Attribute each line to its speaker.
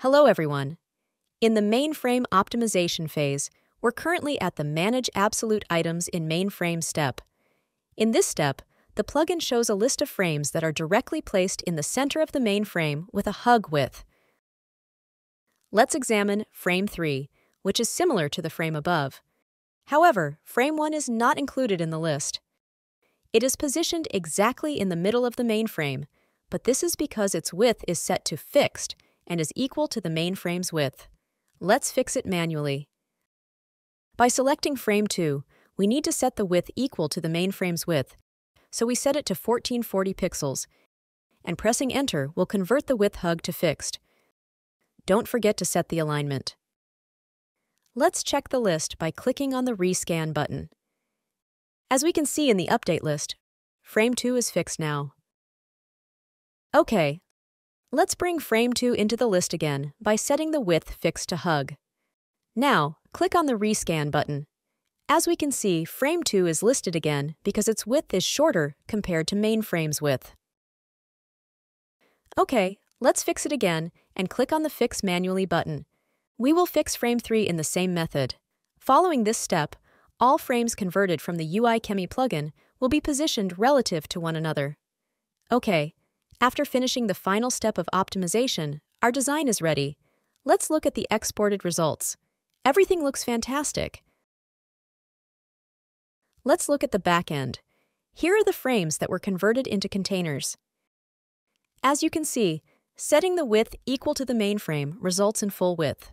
Speaker 1: Hello, everyone. In the mainframe optimization phase, we're currently at the Manage Absolute Items in Mainframe step. In this step, the plugin shows a list of frames that are directly placed in the center of the mainframe with a hug width. Let's examine frame 3, which is similar to the frame above. However, frame 1 is not included in the list. It is positioned exactly in the middle of the mainframe, but this is because its width is set to fixed and is equal to the mainframe's width. Let's fix it manually. By selecting frame 2, we need to set the width equal to the mainframe's width, so we set it to 1440 pixels, and pressing enter will convert the width hug to fixed. Don't forget to set the alignment. Let's check the list by clicking on the Rescan button. As we can see in the update list, frame 2 is fixed now. OK, Let's bring frame 2 into the list again by setting the width fixed to hug. Now, click on the Rescan button. As we can see, frame 2 is listed again because its width is shorter compared to mainframe's width. OK, let's fix it again and click on the Fix Manually button. We will fix frame 3 in the same method. Following this step, all frames converted from the UiChemy plugin will be positioned relative to one another. OK, after finishing the final step of optimization, our design is ready. Let's look at the exported results. Everything looks fantastic. Let's look at the backend. Here are the frames that were converted into containers. As you can see, setting the width equal to the mainframe results in full width.